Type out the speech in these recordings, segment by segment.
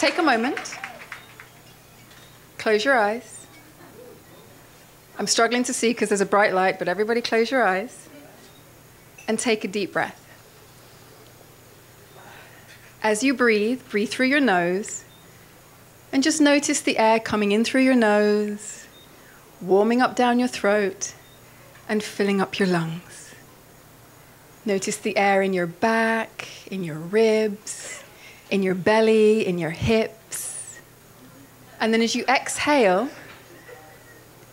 take a moment. Close your eyes. I'm struggling to see because there's a bright light, but everybody close your eyes. And take a deep breath. As you breathe, breathe through your nose. And just notice the air coming in through your nose, warming up down your throat, and filling up your lungs. Notice the air in your back, in your ribs, in your belly, in your hips. And then as you exhale,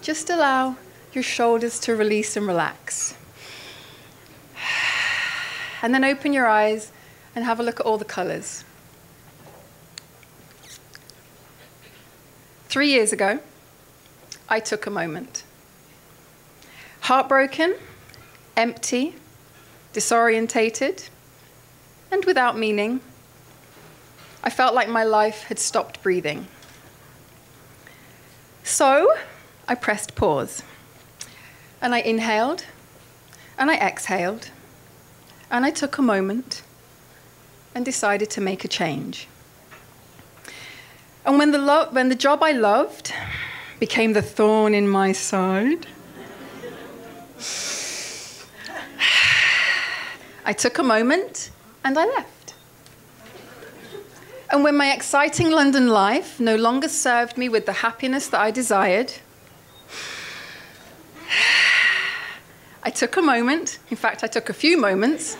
just allow your shoulders to release and relax. And then open your eyes and have a look at all the colors. Three years ago, I took a moment. Heartbroken, empty, disorientated, and without meaning, I felt like my life had stopped breathing. So I pressed pause, and I inhaled, and I exhaled, and I took a moment and decided to make a change. And when the, lo- when the job I loved became the thorn in my side, I took a moment and I left. And when my exciting London life no longer served me with the happiness that I desired, I took a moment, in fact, I took a few moments,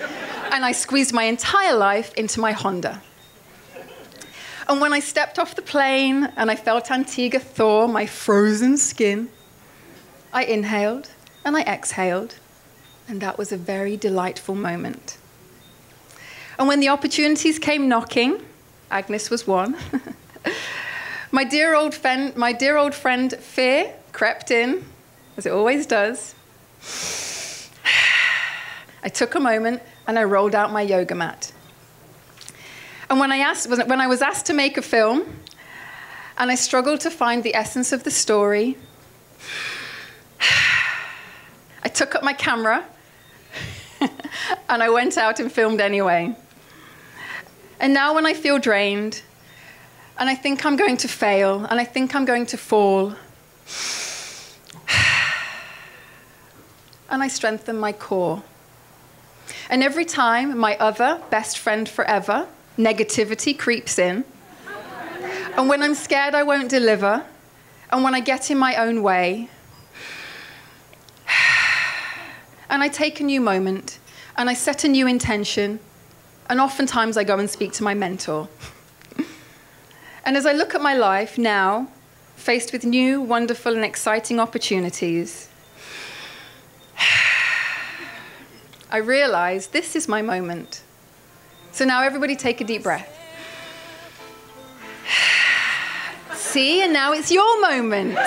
and I squeezed my entire life into my Honda. And when I stepped off the plane and I felt Antigua thaw my frozen skin, I inhaled and I exhaled, and that was a very delightful moment. And when the opportunities came knocking, Agnes was one. my, dear old friend, my dear old friend Fear crept in, as it always does. I took a moment and I rolled out my yoga mat. And when I, asked, when I was asked to make a film, and I struggled to find the essence of the story, I took up my camera and I went out and filmed anyway. And now, when I feel drained, and I think I'm going to fail, and I think I'm going to fall, and I strengthen my core. And every time my other best friend forever, negativity, creeps in, and when I'm scared I won't deliver, and when I get in my own way, and I take a new moment, and I set a new intention, and oftentimes I go and speak to my mentor. and as I look at my life now, faced with new, wonderful, and exciting opportunities, I realize this is my moment. So now everybody take a deep breath. See, and now it's your moment.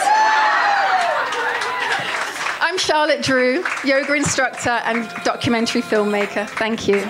I'm Charlotte Drew, yoga instructor and documentary filmmaker. Thank you.